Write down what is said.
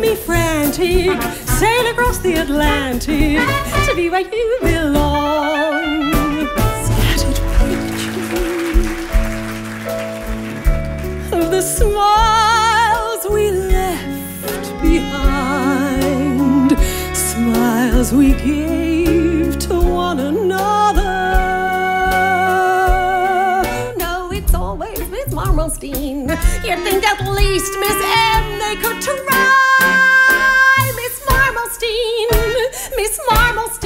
me frantic, sail across the Atlantic to be where you belong. Scattered pictures of the smiles we left behind, smiles we gave to one another. No, it's always Miss Marmelstein. You'd think at least Miss M they could try. Miss